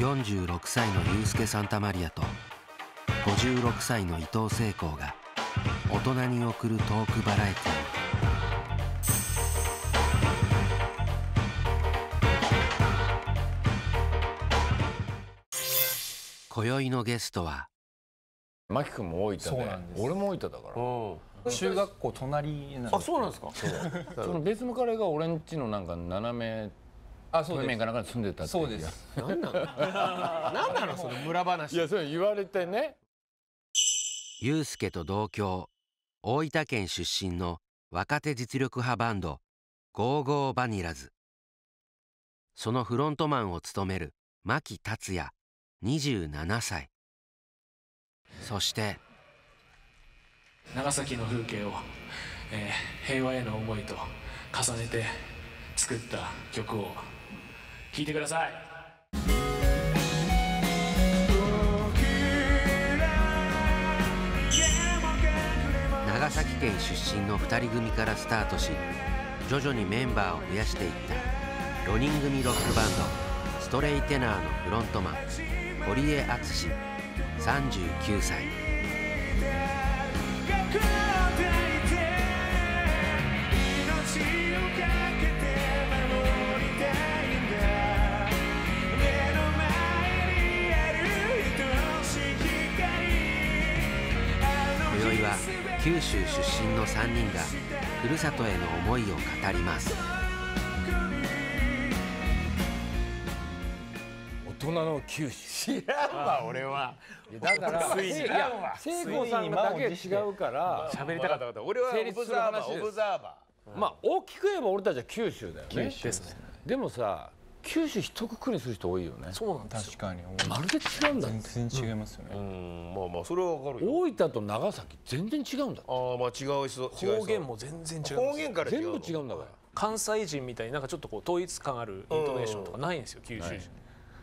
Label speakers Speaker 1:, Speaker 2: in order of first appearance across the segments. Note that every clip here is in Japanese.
Speaker 1: 46歳のユースケ・サンタマリアと56歳の伊藤聖光が大人に送るトークバラエティ今宵のゲストは
Speaker 2: マキ君も大分で
Speaker 3: そうなんです。
Speaker 2: 俺も大分だから。
Speaker 3: 中学校隣なんです
Speaker 4: あそうなんですか？
Speaker 2: その別の彼が俺んちのなんか斜め
Speaker 3: あそうです
Speaker 2: 面かなんか住んでたって
Speaker 3: そうです
Speaker 4: 何なの何なのその村話
Speaker 2: いやそれ言われてね
Speaker 1: ユースケと同郷大分県出身の若手実力派バンドゴーゴーバニラズそのフロントマンを務める牧達也27歳そして
Speaker 5: 長崎の風景を、えー平和への思いと重ねて作った曲を聴いてください。
Speaker 1: 長崎県出身の2人組からスタートし徐々にメンバーを増やしていった4人組ロックバンドストレイテナーのフロントマン堀江敦39歳。九州出身の3人がふるさとへの思いを語ります。
Speaker 2: 大人の九州。
Speaker 4: 知らんわ俺は。
Speaker 2: だから
Speaker 4: ついに
Speaker 2: いや聖光さんだけ違うから
Speaker 4: 喋りたかった俺はオブザーバーオブザーバ
Speaker 2: まあ大きく言えば俺たちは九州だよね。
Speaker 5: ですね。
Speaker 2: でもさ九州一括りにする人多いよね。
Speaker 5: そうなんですよ。
Speaker 3: 確かに
Speaker 2: まるで違うんだ
Speaker 3: 全然違いますよね、
Speaker 4: ーうん。まあまあそれはわかるよ。
Speaker 2: 大分と長崎全然違うんだ
Speaker 4: ああまあ違う
Speaker 5: 方言も全然違います
Speaker 4: 方言から違
Speaker 2: 全部違うんだから。
Speaker 5: 関西人みたいになんかちょっとこう統一感あるイントネーションとかないんですよ九州人。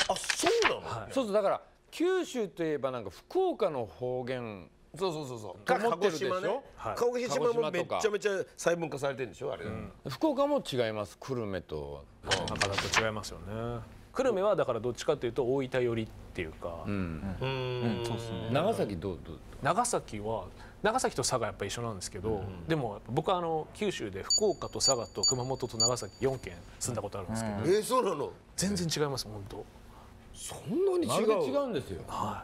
Speaker 4: あそうなの？
Speaker 5: はい。
Speaker 2: そうそうだから九州といえばなんか福岡の方言
Speaker 4: そうそうそうそう。鹿児島ね。
Speaker 5: はい。
Speaker 4: 鹿児島もめちゃめちゃ細分化されてるんでしょ？あれ。
Speaker 2: 福岡も違います。久留米と。
Speaker 5: なかなか違いますよね久留米はだからどっちかというと大分寄りっていうか、
Speaker 2: うん。
Speaker 4: うん。
Speaker 3: そうですね。
Speaker 2: 長崎どう？どう？
Speaker 5: 長崎は長崎と佐賀やっぱ一緒なんですけど、でも僕はあの九州で福岡と佐賀と熊本と長崎4県住んだことあるんですけど、
Speaker 4: えーそうなの？
Speaker 5: 全然違います本当。
Speaker 4: そんなに
Speaker 2: まるで違
Speaker 4: 違う
Speaker 2: うんですよ。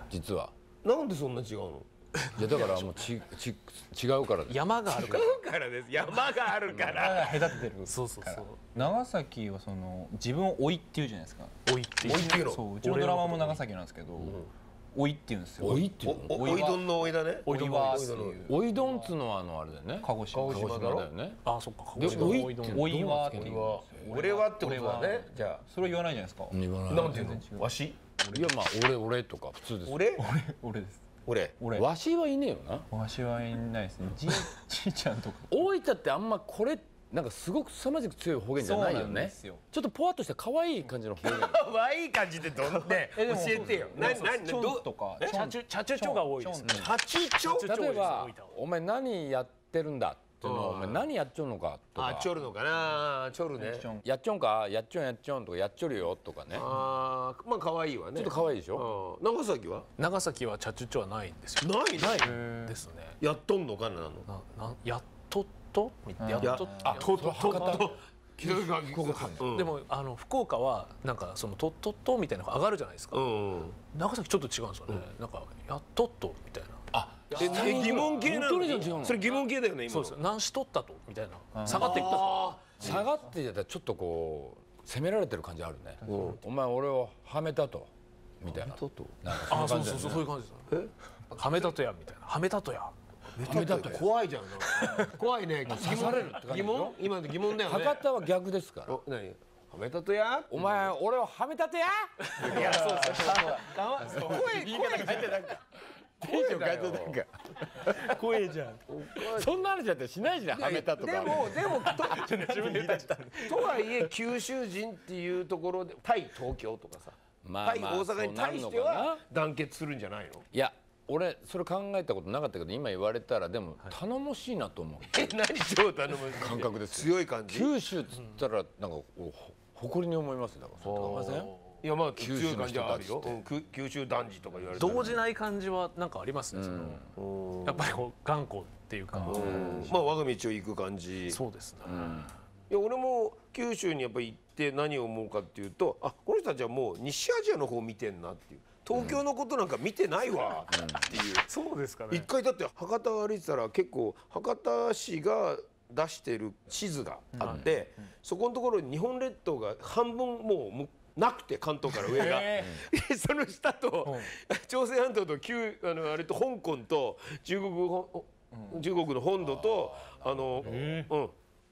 Speaker 2: 実は。
Speaker 4: なんでそんな違うの？
Speaker 2: いやだからもうちち違うからです。
Speaker 5: 山があるから。
Speaker 4: だからです。山があるから。
Speaker 3: 隔ててる。
Speaker 5: そうそうそう。
Speaker 3: 長崎はその自分を老いっていうじゃないですか。
Speaker 5: 老いっていう。
Speaker 4: 老いっていうの？
Speaker 3: そううちのドラマも長崎なんですけど老いって言うんですよ。
Speaker 2: おいっていうの？
Speaker 4: おおおいどんのおいだね？
Speaker 3: おいはっていう。
Speaker 2: おいどんっつうのはあのあれだよね？
Speaker 3: 鹿児島。
Speaker 4: 鹿児島だ
Speaker 2: よね
Speaker 5: あそっか鹿
Speaker 2: で
Speaker 5: 児島
Speaker 2: おいって
Speaker 5: の？おい
Speaker 3: はっていう。
Speaker 4: 俺は。俺はってことだね。じゃ
Speaker 3: それを言わないじゃないですか。
Speaker 2: 言わない。
Speaker 4: あなんていうの？わし？
Speaker 2: いやまあ俺俺とか普通です
Speaker 4: 俺
Speaker 3: 俺です
Speaker 4: 俺
Speaker 3: 俺。
Speaker 2: わしはいねえよな。
Speaker 3: わしはいないですね。じいじいちゃんとか。
Speaker 2: 大分ってあんまこれなんかすごく凄まじく強い方言じゃないよ
Speaker 3: そうなんで
Speaker 2: ね
Speaker 3: すよ。
Speaker 2: ちょっとポワッとした可愛い感じの方言。
Speaker 4: わいい感じでどんね 教えてよ。何何ど
Speaker 3: ンとか。
Speaker 5: チャチュチャチュチョが多いです。ね。
Speaker 4: ハチチョ
Speaker 5: チョ？
Speaker 2: 例えば
Speaker 5: 多い多い「
Speaker 2: お前何やってるんだ」ってのを「お前何やっちょんのか」とか。
Speaker 4: あチョルのかな。チョルね。
Speaker 3: チョン「
Speaker 2: やっちょんか？やっちょんやっちょん」とか「やっちょるよ」とかね。
Speaker 4: あーまあ可愛いわね。
Speaker 2: ちょっと可愛いでしょ？
Speaker 4: うん。長崎は？
Speaker 5: 長崎はチャチュチョはないんですよ。
Speaker 4: ないない。
Speaker 5: ですね。
Speaker 4: やっとんのかなの？
Speaker 5: ななやっとっと？みたいな。
Speaker 4: や
Speaker 5: やっと
Speaker 4: あととと
Speaker 5: でもあの福岡はなんかそのとっとっとみたいなのが上がるじゃないですか、
Speaker 4: うん
Speaker 5: 長崎ちょっと違うんですよね、なんかやっとっとみたいな。
Speaker 4: ええ疑問系な
Speaker 2: の
Speaker 4: の？それ疑問系だよね今の。
Speaker 5: そうですよ何しとったと？みたいな。下がっていったと。
Speaker 2: 下がってやったらちょっとこう責められてる感じあるね。お前俺をはめたと。みたいな。なんか
Speaker 5: あ
Speaker 2: そ
Speaker 5: うそうそうそういう感じですよはめたとやみたいな。はめたとや。
Speaker 2: はめたとや。
Speaker 4: 怖いじゃん 怖いね。
Speaker 2: 刺されるって感じ
Speaker 4: 疑問？今の疑問だよね。
Speaker 2: 博多は逆ですから。
Speaker 4: お何？はめたとや？
Speaker 2: お前俺をはめたとや？
Speaker 4: いやそうそう。そう声声言い方変えてなんか
Speaker 2: テンション変えてなんか
Speaker 4: 声じゃん。
Speaker 2: そんな話だってしないしねはめたとか。
Speaker 4: でもでも と自分で言ったとはいえ九州人っていうところで対東京とかさ。
Speaker 2: ま
Speaker 4: 対大阪に対しては
Speaker 2: な
Speaker 4: 団結するんじゃないの？
Speaker 2: いや俺それ考えたことなかったけど今言われたらでも頼もしいなと思う。
Speaker 4: え何超頼む？
Speaker 2: 感覚です
Speaker 4: 強い感じ？
Speaker 2: 九州っつったらなんか誇りに思いますだからそう。ません
Speaker 4: いやまあ
Speaker 2: 九州の
Speaker 4: 強い感じはあるよ、うん。く九州男児とか言われて
Speaker 5: 動じない感じはなんかありますね、その。やっぱりこう頑固っていうか、
Speaker 4: うん。まあ我が道を行く感じ。
Speaker 5: そうですね、
Speaker 4: いや俺も九州にやっぱり行って何を思うかっていうとあこの人たちはもう西アジアの方見てんなっていう。東京のことなんか見てないわっていう、
Speaker 5: そうですか
Speaker 4: 一回だって博多を歩いてたら結構博多市が出してる地図があって、そこのところに日本列島が半分もうむなくて関東から上が、でその下と、朝鮮半島と旧あのあれと香港と中国ほ中国の本土とあの、うん。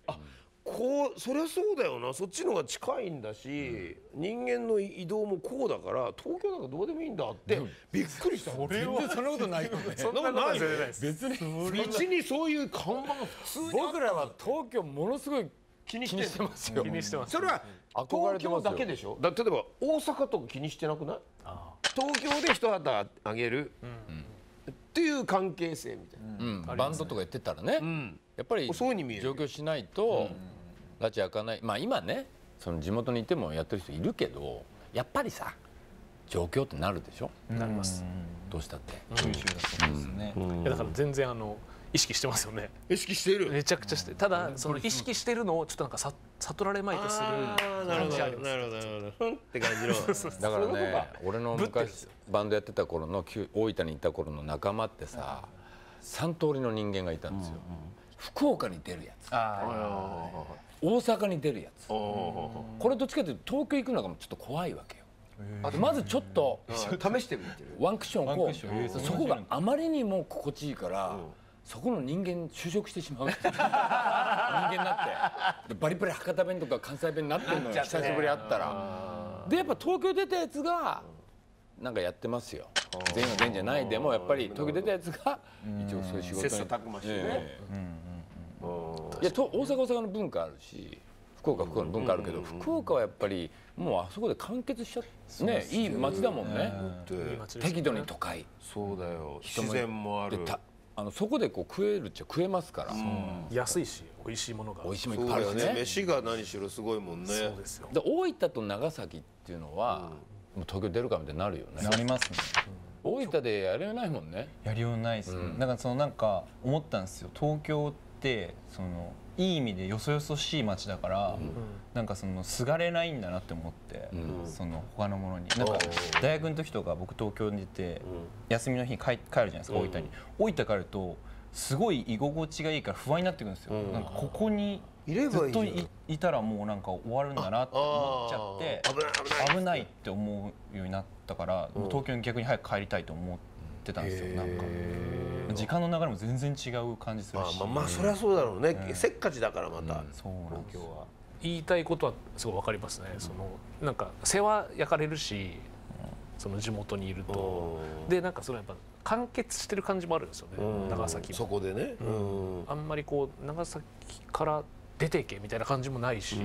Speaker 4: あこうそりゃそうだよな。そっちの方が近いんだし、人間の移動もこうだから東京なんかどうでもいいんだって、びっくりした。
Speaker 2: 全然そんなことないよね。
Speaker 4: そんなことないよ
Speaker 2: 別に。
Speaker 4: 道にそういう看板が普通に
Speaker 2: 僕らは東京ものすごい
Speaker 4: 気に
Speaker 2: してますよ。
Speaker 5: 気にしてます
Speaker 4: それは東京
Speaker 2: 憧れてますよ。
Speaker 4: だけでしょ？だ例えば大阪とか気にしてなくない？東京で一旗あげる？っていう関係性みたいな、
Speaker 2: うん。バンドとかやってたらね、やっぱり
Speaker 4: そういうふうに見える。
Speaker 2: 上京しないと拉致開かない。まあ今ねその地元にいてもやってる人いるけどやっぱりさ上京ってなるでしょ？
Speaker 5: なります、
Speaker 2: どうしたって、
Speaker 3: 九州だそうですね、
Speaker 5: いやだから全然あの意識してますよね。
Speaker 4: 意識してる。
Speaker 5: めちゃくちゃしてただその意識してるのをちょっとなんかさ悟られまいとする
Speaker 4: あーなるほど。
Speaker 5: 感じあります
Speaker 4: なるほどなるほど。ふんって感じの。
Speaker 2: だからね
Speaker 4: か
Speaker 2: 俺の昔バンドやってた頃の旧大分にいた頃の仲間ってさ3通りの人間がいたんですよ、福岡に出るやつ。
Speaker 3: あ
Speaker 2: 大阪に出るやつ。これどっちかというと東京行くのがちょっと怖いわけよ。あまずちょっと
Speaker 4: 試してみてる。
Speaker 2: ワンクッション。をこう。そこがあまりにも心地いいから、そこの人間就職してしまう。人間になって。でバリバリ博多弁とか関西弁になってるのよ。久しぶり会ったら。でやっぱ東京出たやつがなんかやってますよ。全員が全員じゃない。でもやっぱり東京出たやつが一応そういう仕事に。
Speaker 4: 切磋琢磨してね。
Speaker 2: ええ。いやと大阪大阪の文化あるし福岡は福岡の文化あるけど福岡はやっぱりもうあそこで完結しちゃってね。いい街だもんね。適度に都会。
Speaker 4: そうだよ。自然もある
Speaker 2: あのそこでこう食えるっちゃ食えますから。
Speaker 5: 安いし美味しいものが。
Speaker 2: 美味しいも
Speaker 4: そ
Speaker 2: のいっぱいある
Speaker 4: よね。飯が何しろすごいもんね。
Speaker 5: そうですよ。
Speaker 2: で大分と長崎っていうのは、もう東京出るかみたいになるよね。
Speaker 3: なりますね。
Speaker 2: 大分でやれないもんね。
Speaker 3: やりようないですね、だからそのなんか思ったんですよ。東京ってそのいい意味でよそよそしい街だから、なんかそのすがれないんだなって思って、その他のものに。なんか大学の時とか僕東京にいて、休みの日に帰帰るじゃないですか大分に、大分帰るとすごい居心地がいいから不安になってくるんですよ、なんかここにずっといいたらもうなんか終わるんだなって思っちゃって
Speaker 4: 危ない。
Speaker 3: って思うようになったから、東京に逆に早く帰りたいと思ってたんですよなんか。時間の流れも全然違う感じするし。
Speaker 4: まあまあまあそりゃそうだろうね。せっかちだからまた
Speaker 3: そうなんですよ。
Speaker 5: 言いたいことはすごいわかりますね、そのなんか世話焼かれるし、その地元にいると、でなんかそれやっぱ完結してる感じもあるんですよね、長崎
Speaker 4: そ
Speaker 5: も
Speaker 4: こでね。うん。
Speaker 5: あんまりこう長崎から出ていけみたいな感じもないし、うん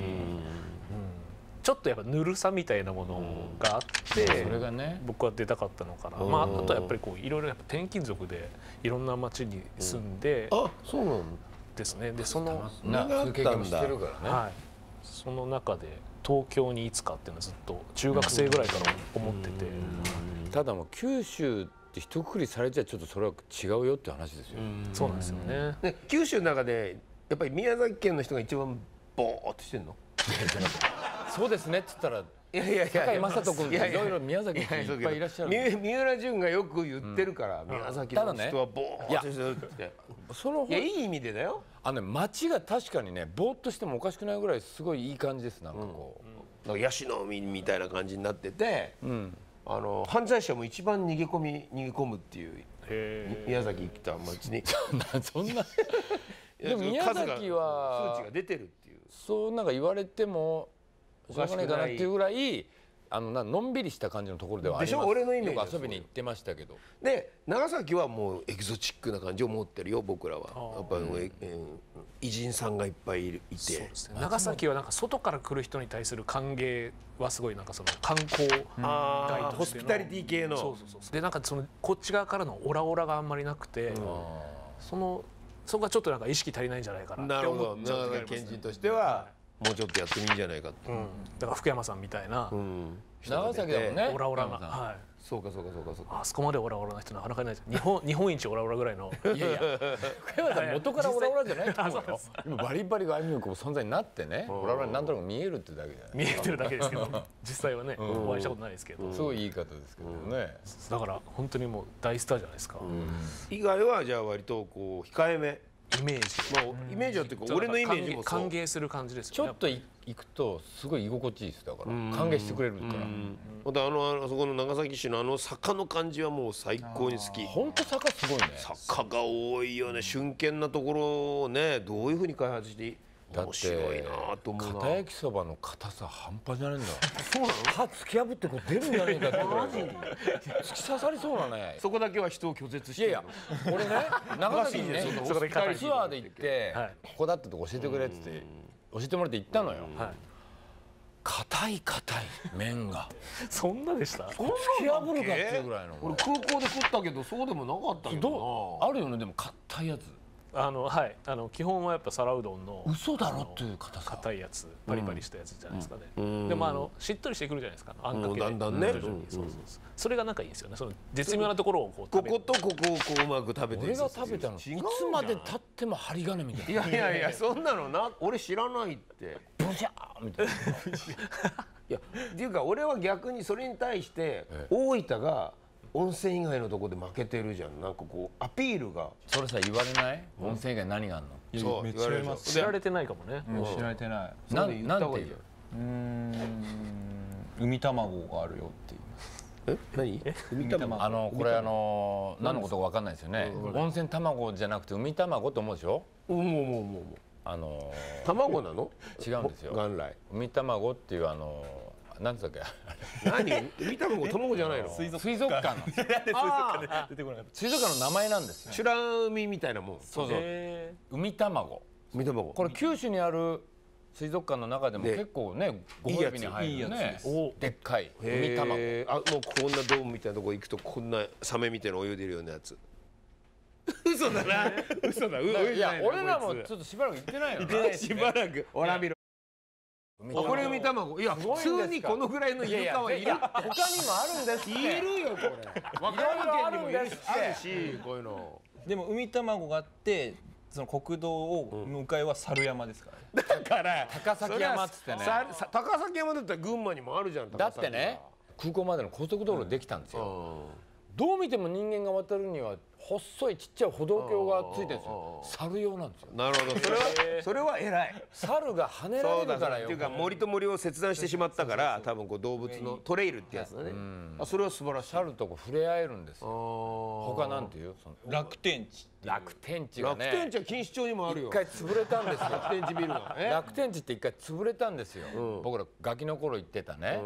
Speaker 5: ちょっとやっぱぬるさみたいなものがあって、
Speaker 2: それがね。
Speaker 5: 僕は出たかったのかな、まあ、あとはやっぱりこういろいろやっぱ転勤族でいろんな町に住んで
Speaker 4: あそうなの
Speaker 5: ですね。でその、
Speaker 2: な。そういう。経験もしてるからね、
Speaker 5: はい、その中で東京にいつかっていうのはずっと中学生ぐらいから思ってて、
Speaker 2: ただもう九州って一括りされちゃちょっとそれは違うよっていう話ですよ、
Speaker 5: そうなんですよね。
Speaker 4: で九州の中でやっぱり宮崎県の人が一番ボーっとしてんの？
Speaker 2: そうですねって言ったら
Speaker 4: いやいやいや
Speaker 2: 堺雅人君
Speaker 4: い
Speaker 2: ろいろ宮崎にいっぱいいらっしゃる
Speaker 4: 三三浦淳がよく言ってるから、宮崎の
Speaker 2: ただね
Speaker 4: 人はボーっとしてるって。
Speaker 2: その
Speaker 4: いやいい意味でだよ。
Speaker 2: あのね街が確かにねぼーっとしてもおかしくないぐらいすごいいい感じですなんかこう、
Speaker 4: なんかヤシの実みたいな感じになってて、
Speaker 2: ん。
Speaker 4: あの犯罪者も一番逃げ込み逃げ込むっていう
Speaker 5: へ
Speaker 4: 宮崎に来た町に。
Speaker 2: な そんな。でも宮崎は
Speaker 4: 数値が出てるっていう。
Speaker 2: そうなんか言われてもしょうがないかなっていうぐらい
Speaker 4: お
Speaker 2: あのなのんびりした感じのところではあります。
Speaker 4: でしょ？俺のイメージは
Speaker 2: よく遊びに行ってましたけど。
Speaker 4: で長崎はもうエキゾチックな感じを持ってるよ僕らは。やっぱり、ええ偉人さんがいっぱいいて。
Speaker 5: そうですね。長崎はなんか外から来る人に対する歓迎はすごいなんかその観光
Speaker 4: あ
Speaker 5: ガイドしての。
Speaker 4: ーホスピタリティ系の。
Speaker 5: そうそうそう。でなんかそのこっち側からのオラオラがあんまりなくて、そのそこがちょっとなんか意識足りないんじゃないかなって思っちゃう
Speaker 4: 長崎県人としてはもうちょっとやってもいいんじゃないかって、
Speaker 5: うん、だから福山さんみたいな、
Speaker 4: うん。
Speaker 2: 長崎だもんね。
Speaker 5: オラオラな、はい、
Speaker 4: そうかそうかそうかそうか。
Speaker 5: あそこまでオラオラな人なかなかいないです。日本 日本一オラオラぐらいの。
Speaker 2: いやいや。福山さん元からオラオラじゃないと思うよ。今バリバリがあいみょんこう存在になってね。オラオラになんとなく見えるってだけじゃない
Speaker 5: 見えてるだけですけど。実際はね、お会いしたことないですけど、
Speaker 2: すごい言い方ですけどね。
Speaker 5: だから本当にもう大スターじゃないですか、
Speaker 4: 以外はじゃあ割とこう控えめ
Speaker 5: イメージ。
Speaker 4: まあイメージはっていうか俺のイメージもそう。
Speaker 5: 歓迎する感じです
Speaker 2: ち
Speaker 5: よね
Speaker 2: ょっとい行くとすごい居心地いいですだから。歓迎してくれるから
Speaker 4: またあのあのあそこの長崎市のあの坂の感じはもう最高に好き。
Speaker 2: 本当坂すごいね。
Speaker 4: 坂が多いよね。瞬間なところをねどういうふうに開発して
Speaker 2: だって
Speaker 4: 面白いなと思うな。
Speaker 2: 片焼きそばの硬さ半端じゃないんだ。そうなの？歯突き破ってこう出るんじゃないかって。ぐらい突き刺さりそうなね。
Speaker 4: そこだけは人を拒絶してる。
Speaker 2: いやいや俺ね長崎にね
Speaker 5: そこで硬い
Speaker 2: ツアーで行って
Speaker 5: はい。
Speaker 2: ここだってとこ教えてくれって言って教えてもらって行ったのよ。
Speaker 5: はい
Speaker 2: 硬い硬い麺が。
Speaker 5: そんなでした？
Speaker 2: 突き破るかっていうぐらいの。
Speaker 4: 俺空港で食ったけどそうでもなかったけど
Speaker 2: あるよねでも硬いやつ
Speaker 5: あのはい。あの基本はやっぱ皿うどんの
Speaker 2: 嘘だろっていう硬さ。
Speaker 5: 硬いやつパリパリしたやつじゃないですかね、でもあのしっとりしてくるじゃないですかあんかけ。で
Speaker 4: うんだんだんね。
Speaker 5: そうそうそう。それがなんかいいんですよね。その絶妙なところをこう
Speaker 4: こことここをこううまく食べて
Speaker 2: 俺が食べたのいつまで経っても針金みたい
Speaker 4: いやいやいやそんなのな俺知らないって
Speaker 2: なブシャーみたいない
Speaker 4: やっていうか俺は逆にそれに対して大分が温泉以外のとこで負けてるじゃん。なんかこうアピールが。
Speaker 2: それさ言われない？温泉以外何があんの？
Speaker 4: そう
Speaker 3: めっちゃ言われます。
Speaker 5: 知られてないかもね、
Speaker 3: うん。知られてない。
Speaker 2: な
Speaker 4: それで言
Speaker 3: う？ーん。海卵があるよって言います
Speaker 4: え？何？海卵？
Speaker 2: あのこれあの何のことか分かんないですよね。温泉卵じゃなくて海卵って思うでしょ？
Speaker 4: うんもうもうもう。もう
Speaker 2: あの
Speaker 4: 卵なの？
Speaker 2: 違うんですよ。
Speaker 4: 元来。
Speaker 2: 海卵っていうあのなんつったっけ？
Speaker 4: 何？海卵卵じゃないの？
Speaker 2: 水族館。の
Speaker 4: あ
Speaker 3: 出てこなかっ
Speaker 2: 水族館の名前なんですよ。
Speaker 4: 美ら海みたいなもん。
Speaker 2: そうそう。
Speaker 5: へ
Speaker 2: 海卵。
Speaker 4: 海卵。
Speaker 2: これ九州にある水族館の中でも
Speaker 4: ね。
Speaker 2: 結構ねご褒美に入る
Speaker 3: いいや
Speaker 2: ねでっかい。海卵。
Speaker 4: あもうこんなドームみたいなとこ行くとこんなサメみたいな泳いでるようなやつ。嘘だな。嘘だ。い
Speaker 2: いや俺らもちょっとしばらく行ってないよ
Speaker 4: つ しばらく。ほら見ろ。
Speaker 2: 海
Speaker 4: あこれ海卵。いや普通にこのぐらいのイルカはいる
Speaker 2: 他にもあるんですって。
Speaker 4: いるよこれ。和歌山県にもいるしあるしこういうの
Speaker 3: たでも海卵があってその国道を向かいは猿山ですからね。
Speaker 4: だから
Speaker 2: 高崎山っつってね。
Speaker 4: 高崎山だったら群馬にもあるじゃん
Speaker 2: だってね空港までの高速道路できたんですよ、
Speaker 4: 高
Speaker 2: どう見ても人間が渡るには細いちっちゃい歩道橋がついてるんですよ。猿用なんですよ。
Speaker 4: なるほど。それは それは偉い。
Speaker 2: 猿が跳ねられるからよ
Speaker 4: っていうか森と森を切断してしまったから多分こう動物のトレイルってやつだね。あそれは素晴らしい。
Speaker 2: 猿とこう触れ合えるんですよ。他
Speaker 4: 他
Speaker 2: なんていう？その
Speaker 3: 楽天地
Speaker 2: 楽天地が
Speaker 4: 楽
Speaker 2: ね
Speaker 4: 天地は錦糸町にもあるよ。
Speaker 2: 一回潰れたんですよ。
Speaker 4: 楽天地ビルがえ
Speaker 2: 楽天地って一回潰れたんですよ、僕らガキの頃行ってたね、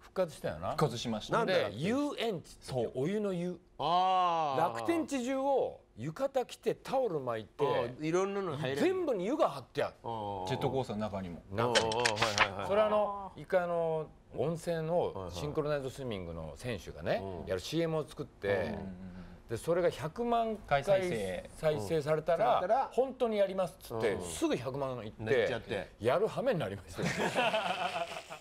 Speaker 2: 復活したよな。
Speaker 3: 復活しました。
Speaker 4: な
Speaker 2: で遊園地ってお湯の湯。
Speaker 4: ああ
Speaker 2: 楽天地中を浴衣着てタオル巻いて。
Speaker 4: いろんなの入れる。
Speaker 2: 全部に湯が張ってある。
Speaker 3: ジェットコースターの中にも。
Speaker 2: 中に
Speaker 4: ああはいはいはい
Speaker 2: それはあの一回あの温泉のシンクロナイズドスイミングの選手がねやる CM を作ってでそれが100万回
Speaker 3: 回再生
Speaker 2: 再生された
Speaker 4: ら
Speaker 2: ら本当にやりますっつってすぐ100万いっ
Speaker 4: てて。
Speaker 2: やる羽目になりましたよ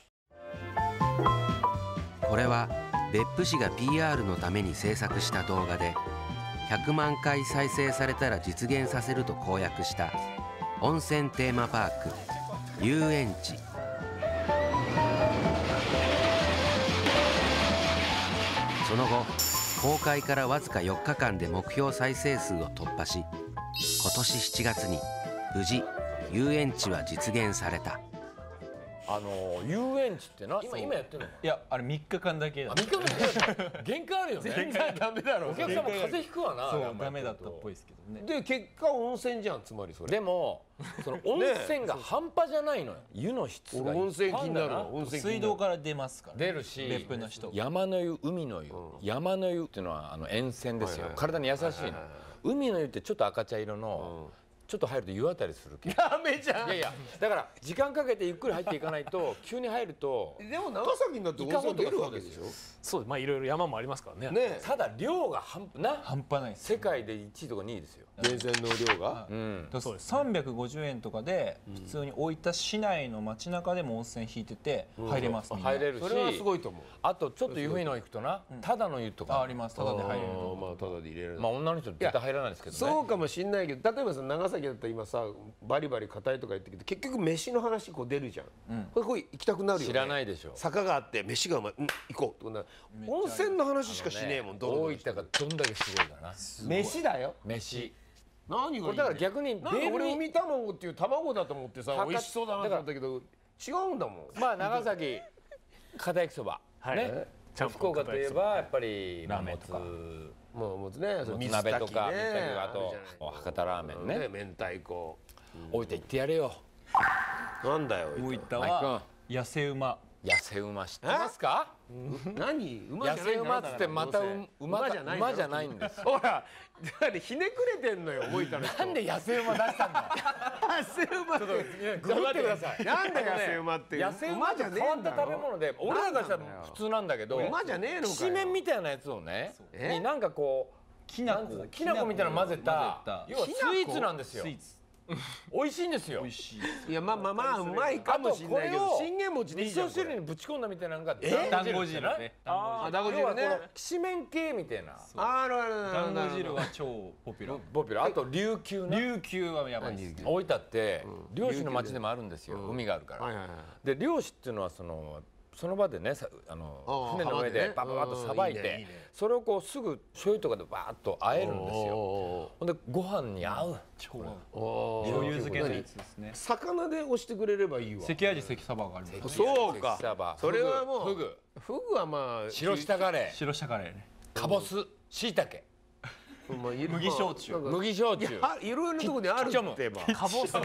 Speaker 1: これは別府市が PR のために制作した動画で100万回再生されたら実現させると公約した温泉テーマパーク遊園地。その後公開からわずか4日間で目標再生数を突破し今年7月に無事遊園地は実現された。
Speaker 2: あの遊園地ってな今今やってるの？
Speaker 3: いやあれ3日間だけだ
Speaker 2: あ3日間で限界あるよね。
Speaker 4: 全然ダメだろ
Speaker 2: お客さんも風邪ひくわな
Speaker 3: そうダメだったっぽいですけどね。
Speaker 4: で結果温泉じゃんつまりそれ。
Speaker 2: でもその温泉が半端じゃないのよ。湯の質が。
Speaker 4: 俺温泉気になる温泉
Speaker 3: 水道から出ますから。
Speaker 2: 出るし。
Speaker 3: 別府の人
Speaker 2: 山の湯海の湯、山の湯っていうのはあの沿線ですよ、体に優しいの、海の湯ってちょっと赤茶色の、ちょっと入ると湯あたりするけど
Speaker 4: ダメじゃん。
Speaker 2: いやいやだから時間かけてゆっくり入っていかないと 急に入ると
Speaker 4: でも長崎になって温泉出るわけでしょ
Speaker 5: そうまあいろいろ山もありますからね。
Speaker 4: ね
Speaker 2: ただ量が半な。
Speaker 3: 半端ないです
Speaker 2: 世界で1位とか2位ですよ
Speaker 4: 源泉の量が？
Speaker 2: うん。
Speaker 3: だから350円とかで普通に大分市内の街中でも温泉引いてて入れます、みんな。
Speaker 2: 入れるし。
Speaker 4: それはすごいと思う。
Speaker 2: あとちょっと湯いの行くとな。ただの湯とか
Speaker 3: ああります。ただで入れる
Speaker 4: まあただで入れる。
Speaker 2: まあ女の人絶対入らないですけどね。
Speaker 4: そうかもしんないけど例えばさ長崎だったら今さバリバリ硬いとか言ってるけど結局飯の話こう出るじゃん、これこう行きたくなるよね。
Speaker 2: 知らないでしょ。
Speaker 4: 坂があって飯がうまい、うん、行こうとかな温泉の話しかしねえもんどの
Speaker 2: 大分がどんだけすごいかな。
Speaker 4: 飯だよ。
Speaker 2: 飯
Speaker 4: 何がいい
Speaker 2: これだから逆に
Speaker 4: なんか俺海卵っていう卵だと思ってさ美味しそうだなと思ったけど違うんだもん。
Speaker 2: まあ長崎片焼きそば。
Speaker 5: はい。
Speaker 2: ね。福岡といえばやっぱり
Speaker 3: ラーメンとか。
Speaker 2: も
Speaker 4: もうもつねその
Speaker 2: つもつ鍋とかあと博多ラーメンね。
Speaker 4: ね明太子。
Speaker 2: 大分行ってやれよ。
Speaker 4: なんだよ
Speaker 3: 大分
Speaker 2: マイ
Speaker 3: は痩せ馬
Speaker 2: 痩せ馬知ってますか？
Speaker 4: 何？馬
Speaker 2: 痩せ馬っつってまたう馬
Speaker 4: 馬じゃない
Speaker 2: 馬じゃないんです。
Speaker 4: ほらだってひねくれてんのよ覚えたの人。
Speaker 2: なんで痩せ馬出したんだ
Speaker 4: 野生 馬って。
Speaker 2: ググってください。
Speaker 4: なんで野生馬って
Speaker 2: 野生馬って変わった食べ物で俺らがしたら普通なんだけど
Speaker 4: 馬じゃねえのかよ。
Speaker 2: きしめんみたいなやつをね
Speaker 4: え？
Speaker 2: になんかこう
Speaker 3: きなこ
Speaker 2: きな粉みたいなの混ぜた。
Speaker 3: 混ぜ
Speaker 2: 要はスイーツなんですよ。
Speaker 3: スイーツ
Speaker 2: 美味しいんですよ。
Speaker 3: 美味しい。
Speaker 4: いやまあまあまあうまいかもしれないけ
Speaker 2: あとこれを
Speaker 4: ど信玄餅でいいじゃん
Speaker 2: 味噌汁にぶち込んだみたいなのが
Speaker 3: 団子汁ね。
Speaker 4: あ団子汁。ね。
Speaker 2: きしめん系みたいな。
Speaker 4: あるあるある
Speaker 3: 団子汁は超ポピュラー。
Speaker 2: ポピュラー。あと琉球ね
Speaker 3: 琉球はやばいです
Speaker 2: 大分って漁師の町でもあるんですよ。海があるから。で漁師っていうのはそのその場でねさあの船の上
Speaker 4: 浜で
Speaker 2: バババッとさばいて
Speaker 4: うんいいねいいね。
Speaker 2: それをこうすぐ醤油とかでバーッと和えるんですよ。
Speaker 4: お
Speaker 2: ほんでご飯に合う。
Speaker 3: 醤油漬けのやつですね。
Speaker 4: 魚で押してくれればいいわ。
Speaker 3: 関味関サバがあります
Speaker 4: そうか。それはもう
Speaker 2: フグ。
Speaker 4: フグ。はまあ
Speaker 2: 白下カレー
Speaker 3: 白シャカレーね。
Speaker 2: かぼす。しいたけ
Speaker 4: まあ
Speaker 3: 麦焼酎。
Speaker 2: 麦焼酎。
Speaker 4: あいろいろなとこにあるってば。
Speaker 5: カボス
Speaker 4: カ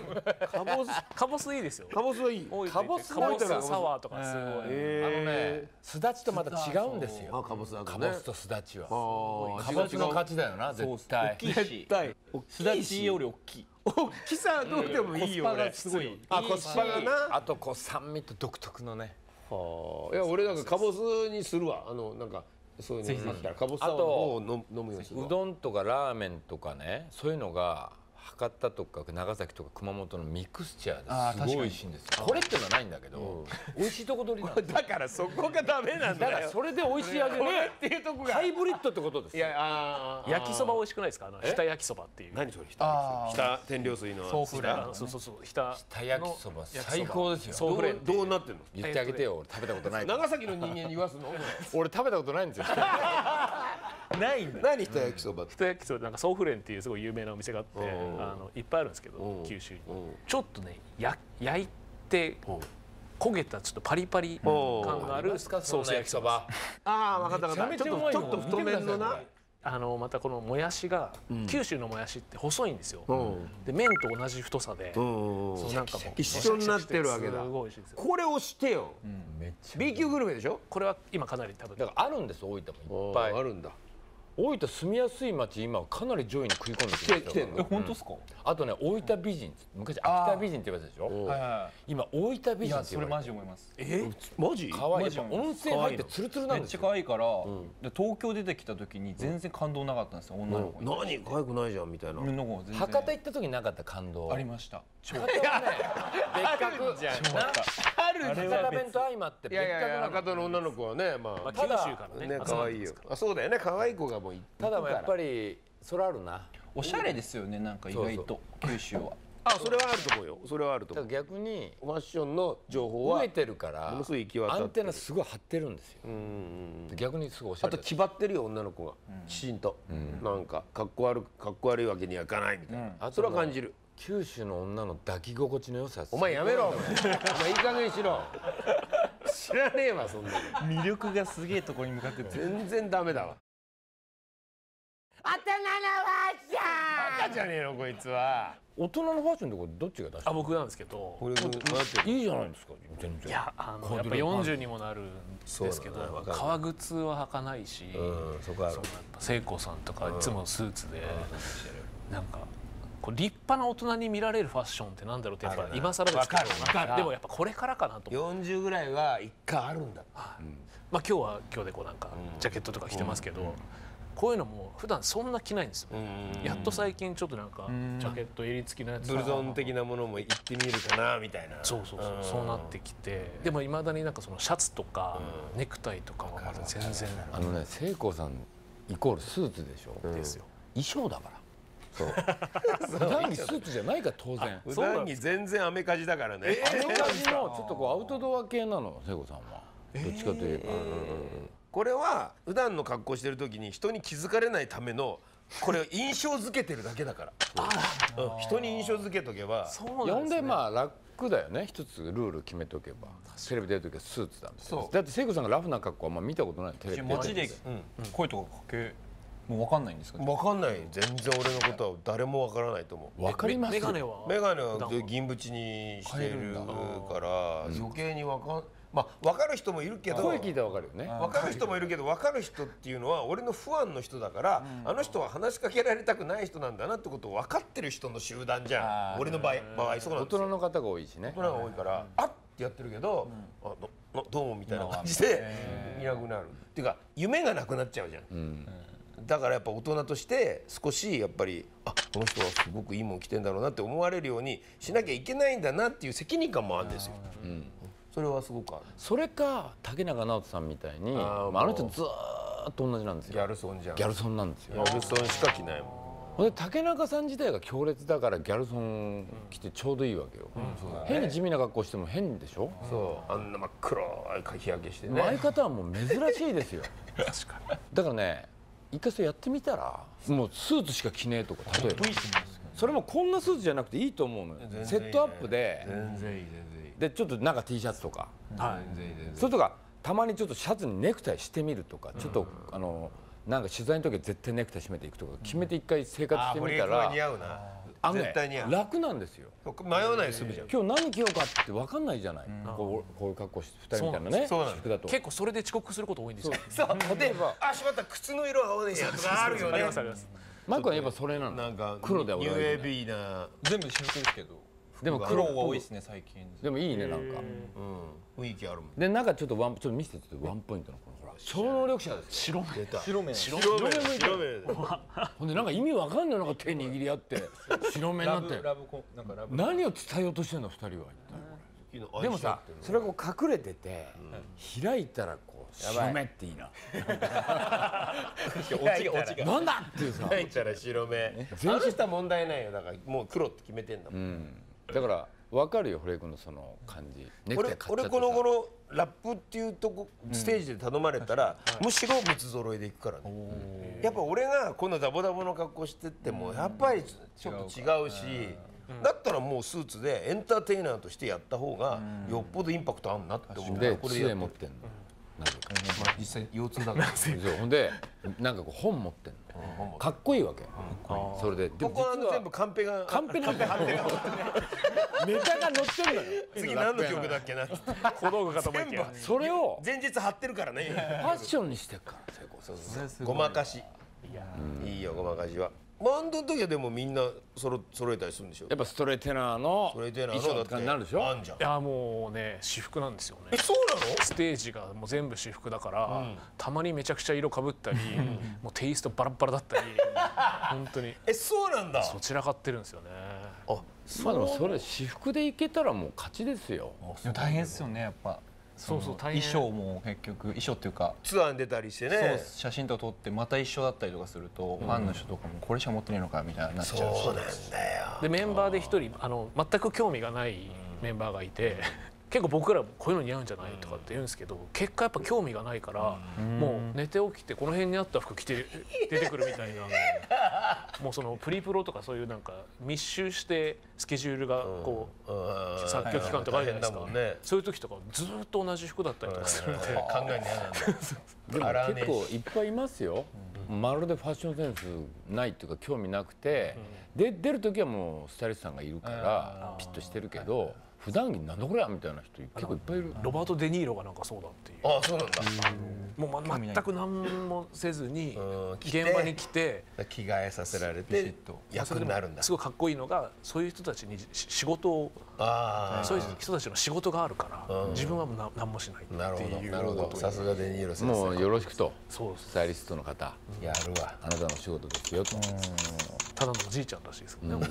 Speaker 4: ボス
Speaker 5: カボスいいですよ。
Speaker 4: カボスはいい。
Speaker 2: カボス
Speaker 5: サワーとかすごい、
Speaker 2: あの
Speaker 4: え
Speaker 2: ねすだちとまた違うんですよ。
Speaker 4: あカボスだとね。
Speaker 2: かぼすとすだちは。
Speaker 4: あー。
Speaker 2: かぼすの勝ちだよな絶対。
Speaker 3: 大きい
Speaker 4: 絶
Speaker 3: し。
Speaker 4: 対
Speaker 3: すだちより大きい。
Speaker 4: 大きさはどうでもいいよ
Speaker 3: コスパ
Speaker 4: 俺
Speaker 3: がすごい
Speaker 4: あコスパがな。
Speaker 2: あとこう酸味と独特のね。
Speaker 4: はあ。いや俺なんかカボスにするわ。あのなんかそういうのあったらカボスサワーの方を飲飲むようにするわ
Speaker 2: うどんとかラーメンとかねそういうのが博多とか長崎とか熊本のミクスチャ
Speaker 3: あー
Speaker 2: ーですごい美味しいんですよ。これっていうのはないんだけど美味しいとこ取りなんですよ。
Speaker 4: だからそこがダメなん
Speaker 2: だ
Speaker 4: だよ
Speaker 2: からそれで美味しい味で
Speaker 4: これっていうとこが。
Speaker 2: ハイブリッドってことです
Speaker 4: いやあー
Speaker 5: 焼きそば美味しくないですか？あの日田焼きそばっていう。
Speaker 4: 何それ日田
Speaker 3: あー。
Speaker 4: 日田天領水の
Speaker 3: 想
Speaker 5: 夫恋そうそうそう日田
Speaker 2: た焼きそば
Speaker 5: 焼きそば
Speaker 2: 最高ですよ。
Speaker 5: 想夫恋
Speaker 4: どうなってんの？
Speaker 2: 言ってあげてよ。俺食べたことない
Speaker 4: 長崎の人間に言わすの？
Speaker 2: 俺食べたことないんですよ
Speaker 3: ないんだ。
Speaker 4: 何人焼きそばって？
Speaker 5: 日田焼きそばなんかソーフレンっていうすごい有名なお店があって
Speaker 4: うん。
Speaker 5: あのいっぱいあるんですけど
Speaker 4: うん。
Speaker 5: 九州に。
Speaker 4: うん
Speaker 5: ちょっとねや焼いて
Speaker 4: うん
Speaker 5: 焦げたちょっとパリパリ
Speaker 4: うん
Speaker 5: 感があるソース焼きそば。
Speaker 4: ああ分かった分かった。
Speaker 2: めち
Speaker 4: ょっとちょっと太麺のな。
Speaker 5: あのまたこのもやしが九州のもやしって細いんですよ。
Speaker 4: うん。
Speaker 5: で麺と同じ太さで
Speaker 4: うん。
Speaker 5: なんかもう
Speaker 4: 一緒になってるわけだ。
Speaker 5: すごい美味しいです。よ
Speaker 4: これ押してよ。
Speaker 2: めっちゃ
Speaker 4: B 級グルメでしょ？
Speaker 5: これは今かなり多分
Speaker 2: だからあるんです大分も。いっぱい。
Speaker 4: あるんだ
Speaker 2: 大分住みやすい町今かなり上位に食い込んできてるんですよ
Speaker 4: 来てんの？
Speaker 3: え本当ですか？
Speaker 2: あとね大分美人昔秋田美人って言われたでしょ？
Speaker 3: はいは
Speaker 2: 今大分美
Speaker 3: いい
Speaker 2: 人
Speaker 3: やそれマ
Speaker 2: って言われて
Speaker 3: ジ思います。
Speaker 5: え？
Speaker 4: マジ？
Speaker 2: 可愛い。やっぱ
Speaker 3: マジ
Speaker 2: 温泉入ってツルツルな
Speaker 3: めっちゃ
Speaker 2: んですよ
Speaker 3: 可愛いからで東京出てきた時に全然感動なかったんですよ女の子に。
Speaker 4: 何？可愛くないじゃんみたいな。
Speaker 2: 博多行った時なかった感動。
Speaker 3: ありました。
Speaker 2: 博多はね 別格。じゃんな
Speaker 4: ある
Speaker 2: 博多弁と相まって別
Speaker 4: いやいやいや
Speaker 2: 格なの
Speaker 4: 博多の女の子はねまあ
Speaker 5: まあ九州からね。
Speaker 4: 可愛いよ。あそうだよね。可愛い子がもうい
Speaker 2: ただやっぱりそれあるな。
Speaker 3: おしゃれですよねなんか意外と九州は。
Speaker 4: あそれはあると思うよ。それはあると
Speaker 2: だから
Speaker 4: 思う
Speaker 2: 逆に
Speaker 4: ファッションの情報は
Speaker 2: 飢えてるから
Speaker 4: ものすごい行き渡ってる
Speaker 2: アンテナすごい張ってるんですよ。
Speaker 4: うんうんうん。
Speaker 2: 逆にすごいおしゃれだ
Speaker 4: あと気張ってるよ女の子がきちんと。なんかかっこ悪くかっこ悪いわけにはいかないみたいな。
Speaker 2: あと
Speaker 4: それは感じる
Speaker 2: 九州の女の抱き心地の良さ
Speaker 4: お前やめろ。お前お前いい加減にしろ。知らねえわそんなの。
Speaker 3: 魅力がすげえとこに向かってて
Speaker 4: 全然ダメだわ。赤じゃねえのこいつは。
Speaker 2: 大人のファッションってこれどっちが出して
Speaker 5: あ僕なんですけど。
Speaker 4: これ
Speaker 2: いいじゃないですか全然。
Speaker 5: いやあのやっぱ
Speaker 2: これ
Speaker 5: 40にもなるんですけど
Speaker 4: ね
Speaker 5: 革靴は履かないし
Speaker 4: うんそこある。
Speaker 5: そうやっぱ聖子さんとかいつもスーツでなんかこう立派な大人に見られるファッションってなんだろうってやっぱ今更ですけど。でもやっぱこれからかなと思って
Speaker 4: 40ぐらいは一回あるんだ。
Speaker 5: まあ今日は今日でこうなんかジャケットとか着てますけどこういうのも普段そんな着ないんですよ。やっと最近ちょっとなんかジャケット襟付きのやつ
Speaker 4: ブルゾン的なものも行ってみるかなみたいな。
Speaker 5: そうそうそうそうなってきて。でもいまだになんかそのシャツとかネクタイとかはまだ全然。
Speaker 2: あのね聖子さんイコールスーツでしょ、
Speaker 5: ですよ。
Speaker 2: 衣装だからそう。普段着スーツじゃないから当然。
Speaker 4: 普段着全然アメカジだからね。
Speaker 2: あの感じのちょっとこうアウトドア系なの聖子さんは。どっちかといえば、
Speaker 4: これは普段の格好してる時に人に気づかれないためのこれを印象付けてるだけだから、う。ん。人に印象付けとけば。
Speaker 5: そうなんんですね。
Speaker 2: まあ楽だよね。一つルール決めとけば。テレビ出る時はスーツだみたいな
Speaker 4: そう。
Speaker 2: だって聖子さんがラフな格好はまあ見たことないテレビ出て
Speaker 3: 街で声とかかけもう分かんないんですか？
Speaker 4: 分かんない。全然俺のことは誰も分からないと思う。
Speaker 2: わかります。
Speaker 5: メガネは？
Speaker 4: 眼鏡は
Speaker 5: 普段は？
Speaker 4: 銀縁にしてるから余計に分かんまあ分かる人もいるけど
Speaker 2: 声聞いたらわかるよね。
Speaker 4: 分かる人もいるけど分かる人っていうのは俺のファンの人だから、あの人は話しかけられたくない人なんだなってことを分かってる人の集団じゃん。俺の場合場合そうなん
Speaker 2: 大
Speaker 4: ですよ。
Speaker 2: 人の方が多いしね。
Speaker 4: 大人が多いから、あっってやってるけど、あどどどう？もみたいな感じでいなくなる。っていうか夢がなくなっちゃうじゃん、だからやっぱ大人として少しやっぱりあこの人はすごくいいもん着てんだろうなって思われるようにしなきゃいけないんだなっていう責任感もあるんですよ、それはすごくある。
Speaker 2: それか竹中直人さんみたいに
Speaker 4: あー
Speaker 2: まああの人ずーっと同じなんですよ。
Speaker 4: ギャルソンじゃん。
Speaker 2: ギャルソンなんですよ。
Speaker 4: ギャルソンしか着ないもん。
Speaker 2: ほんで竹中さん自体が強烈だからギャルソン着てちょうどいいわけよ、変に地味な格好しても変でしょ、
Speaker 4: そうあんな真っ黒い日焼けしてね。
Speaker 2: 相方はもう珍しいですよ。
Speaker 5: 確かに。
Speaker 2: だからね一回それやってみたらもうスーツしか着ねえとか例えば。それもこんなスーツじゃなくていいと思うのよ。セットアップででちょっと中 T シャツとか。それとかたまにちょっとシャツにネクタイしてみるとかちょっとあのなんか取材の時は絶対ネクタイ締めていくとか決めて一回生活してみたら
Speaker 4: 似合うな
Speaker 2: あのね。
Speaker 4: 絶対似合う
Speaker 2: 楽なんですよ。
Speaker 4: 迷わないで済むじゃん。
Speaker 2: 今日何着ようかって分かんないじゃない。こうこういう格好して2人みたいなね。
Speaker 4: そう。なんです
Speaker 2: 私服だと。
Speaker 5: 結構それで遅刻すること多いんですよ。
Speaker 4: そう。であしまった靴の色合わねえやとかあるよ
Speaker 5: あ
Speaker 4: ね
Speaker 5: りますあります。
Speaker 2: マックはやっぱそれなの？
Speaker 4: なんか
Speaker 2: 黒で俺はいいね。
Speaker 4: UAB な、
Speaker 3: 全部私服ですけど。
Speaker 2: でも
Speaker 3: 黒
Speaker 2: 黒
Speaker 3: が多いですね最近。
Speaker 2: でもいいねなんか。
Speaker 4: うん、雰囲気あるもん。
Speaker 2: で中ちょっとワンちょっと見せてちょっとワンポイントのこのほら超能力者ですよ
Speaker 5: 白目。
Speaker 4: 出た
Speaker 3: 白目。
Speaker 4: 白目。白目。
Speaker 2: ほんでなんか意味わかんないのが手握り合って。白目になって。
Speaker 3: ラブコンなんかラブ
Speaker 2: 何を伝えようとしてんの二人は一体。でもさそれがこう隠れてて開いたらこう白目っていいな。なんだっていうさ。
Speaker 4: 入ったら白目。あの人は問題ないよ。だからもう黒って決めてんだもん、
Speaker 2: だから分かるよ堀江君のその感じ。
Speaker 4: 俺
Speaker 2: 買っちゃってさ。
Speaker 4: 俺この頃ラップっていうとこステージで頼まれたら、むしろ三つ揃えでいくからね。やっぱ俺がこんなダボダボの格好してってもやっぱりちょっと違うし、だったらもうスーツでエンターテイナーとしてやった方がよっぽどインパクトあんなって思う。
Speaker 2: で
Speaker 4: これで
Speaker 2: 持ってんのなぜか。
Speaker 4: まあ実際腰痛だから。
Speaker 2: そう。ほんでなんかこう本持ってんの。かっこいいわけ。それでで
Speaker 4: ここはあの全部カンペが
Speaker 2: カンペなんかネタが載ってんのよ。
Speaker 4: 次何の曲だっけな
Speaker 5: 小道具かと思いきや。
Speaker 2: それを
Speaker 4: 前日貼ってるからね。
Speaker 2: ファッションにしてっから成功そ。うそう
Speaker 4: ごまかし。いいよごまかしはバンドの時はでもみんなそろ揃えたりするんでしょ？
Speaker 2: やっぱストレートテナーの
Speaker 4: ストレートテナーの
Speaker 2: 衣装とかになるでしょ？
Speaker 4: あんじゃん。
Speaker 5: いやもうね私服なんですよね。
Speaker 4: えそうなの？
Speaker 5: ステージがもう全部私服だから、たまにめちゃくちゃ色かぶったり、もうテイストバラッバラだったり 本当に。
Speaker 4: えそうなんだ。
Speaker 5: そちらかってるんですよね。
Speaker 4: あ
Speaker 2: まあでもそれ私服でいけたらもう勝ちですよ。
Speaker 3: でも大変ですよねやっぱ
Speaker 5: そうそう
Speaker 3: の
Speaker 5: 大変。
Speaker 3: 衣装も結局衣装っていうか
Speaker 4: ツアーに出たりして
Speaker 3: そう
Speaker 4: ね
Speaker 3: 写真とか撮ってまた一緒だったりとかすると、ファンの人とかもこれしか持ってねえのかみたいになっちゃうし。
Speaker 4: そうなんだよ
Speaker 5: でメンバーで一人あの全く興味がないメンバーがいて、結構僕らもこういうの似合うんじゃないとかって言うんですけど結果やっぱ興味がないから、もう寝て起きてこの辺にあった服着て 出てくるみたいな。もうそのプリプロとかそういうなんか密集してスケジュールがこう、
Speaker 4: うん。
Speaker 5: 作曲期間とかあるじゃないですか、そういう時とかずっと同じ服だったりとかするんで、
Speaker 4: 考えに嫌な
Speaker 2: でも結構いっぱいいますよ、まるでファッションセンスないっていうか興味なくて、で出る時はもうスタイリストさんがいるからピッとしてるけど普普段着なんだこれやみたいな人結構いっぱいいる。
Speaker 5: ロバート・デ・ニーロがなんかそうだっていう。
Speaker 4: あそうなんだ。
Speaker 5: もう、ま、全く何もせずに現場に来て
Speaker 4: 着替えさせられて役になるんだ。
Speaker 5: すごいかっこいいのがそういう人たちにし仕事を
Speaker 4: あ
Speaker 5: そういう人たちの仕事があるから自分はな何もしないって
Speaker 4: あなるほど
Speaker 5: いう
Speaker 4: なるほど。さすがデニーロ先
Speaker 2: もう
Speaker 4: 生
Speaker 2: よろしくと。
Speaker 5: そうです。
Speaker 2: スタイリストの方。
Speaker 4: やるわ。
Speaker 2: あなたの仕事ですよと。
Speaker 5: ただのおじいちゃんらしいですけどね